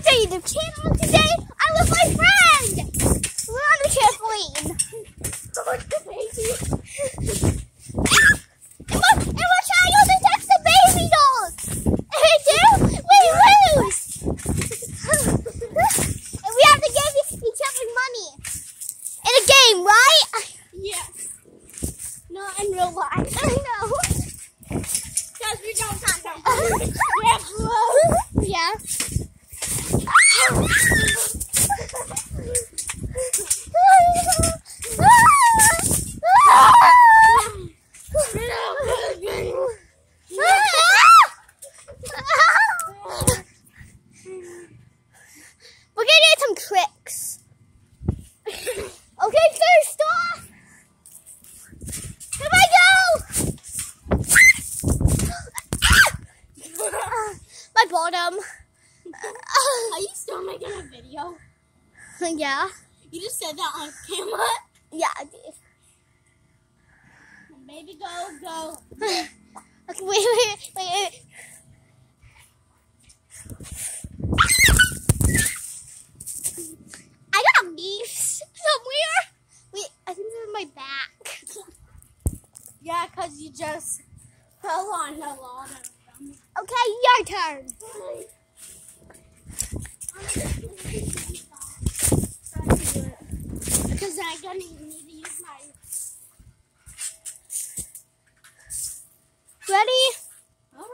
What's our YouTube channel today? I'm with my friend. We're on the trampoline. and we're, and we're trying to detect the baby dolls. And we do, we lose. and we have to give each other money in a game, right? Yes. Not in real life. I know. Because we don't have them. we have gloves. yeah. We're gonna get some tricks. Okay, first off, here I go. My bottom. Are you still making a video? yeah, You just said that on camera. yeah, I did. Baby, go, go. Okay, wait, wait, wait, wait. I got leaves somewhere. Wait, I think they're in my back. Yeah, because you just fell on a lot of them. Okay, your turn. Because I'm gonna need to use my. Ready? Alright.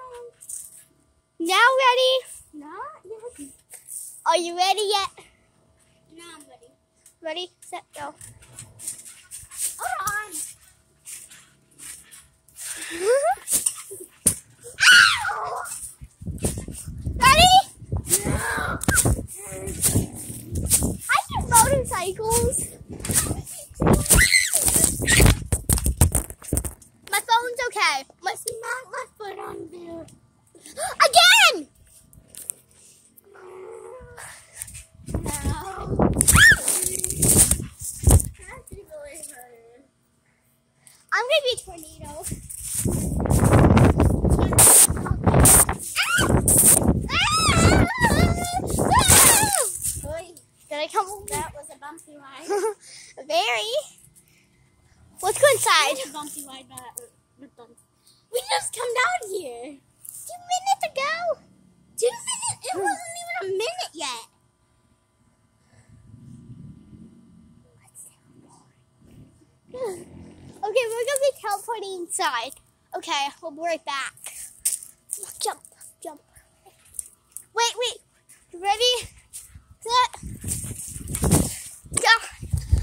Now ready? Not yet. Are you ready yet? Now I'm ready. Ready, set, go. Motorcycles. My phone's okay. My, Smack my foot on there. again! No. That's really hurt. I'm gonna be a tornado. Wait, Did I come? that Very. Let's go inside. That was a bumpy ride, but but. We just come down here. Two minutes ago. Two minutes? It wasn't even a minute yet. Okay, we're gonna be teleporting inside. Okay, we'll be right back. Jump, jump. Wait, wait. You ready? Set. Yeah.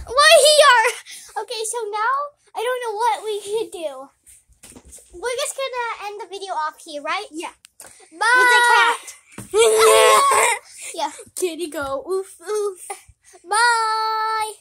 We're here. Okay, so now I don't know what we should do. We're just gonna end the video off here, right? Yeah. Bye. With the cat. Yeah. Kitty go oof oof. Bye.